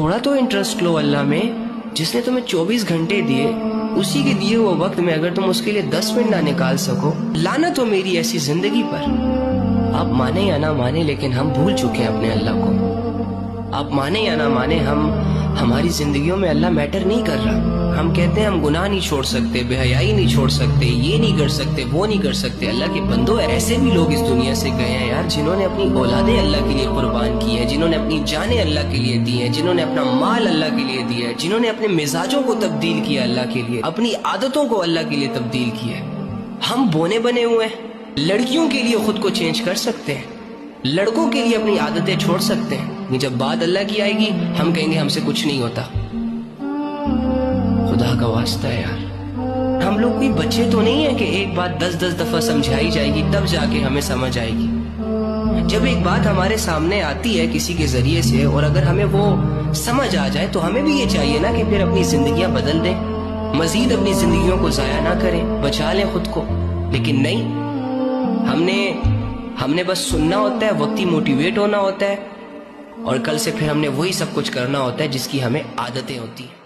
थोड़ा तो इंटरेस्ट लो अल्लाह में, जिसने तुम्हें 24 घंटे दिए, उसी के दिए हुए वक्त में अगर तुम उसके लिए 10 मिनट ना निकाल सको लाना तो मेरी ऐसी ज़िंदगी पर। आप माने या ना माने, लेकिन हम भूल चुके हैं अपने अल्लाह को। आप माने या ना माने, हम हमारी जिंदगियों में अल्लाह मैटर नहीं कर रहा। हम कहते हैं, हम गुनाह नहीं छोड़ सकते, बेहयाई नहीं छोड़ सकते, ये नहीं कर सकते, वो नहीं कर सकते। अल्लाह के बंदो ऐसे भी लोग इस दुनिया से गए हैं यार, जिन्होंने अपनी औलादे अल्लाह के लिए कुर्बान की है, जिन्होंने अपनी जाने अल्लाह के लिए दी है, जिन्होंने अपना माल अल्लाह के लिए दिया है, जिन्होंने अपने मिजाजों को तब्दील किया अल्लाह के लिए, अपनी आदतों को अल्लाह के लिए तब्दील किया है। हम बोने बने हुए हैं। लड़कियों के लिए खुद को चेंज कर सकते हैं। लड़कों के लिए अपनी आदतें छोड़ सकते हैं। जब बात अल्लाह की आएगी, हम कहेंगे हमसे कुछ नहीं होता। खुदा का वास्ता है यार। हम लोग कोई बच्चे तो नहीं है कि एक बात दस दस दफ़ा समझाई जाएगी, तब जाके हमें समझ आएगी। जब एक बात हमारे सामने आती है किसी के ज़रिए से, और अगर हमें वो समझ आ जाए तो हमें भी ये चाहिए ना कि फिर अपनी ज़िंदगी बदल दें। मजीद अपनी जिंदगियों को जाया ना करें, बचा लें खुद को। लेकिन नहीं, हमने हमने बस सुनना होता है, वक्ती मोटिवेट होना होता है। और कल से फिर हमने वही सब कुछ करना होता है जिसकी हमें आदतें होती हैं।